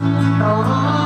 Oh.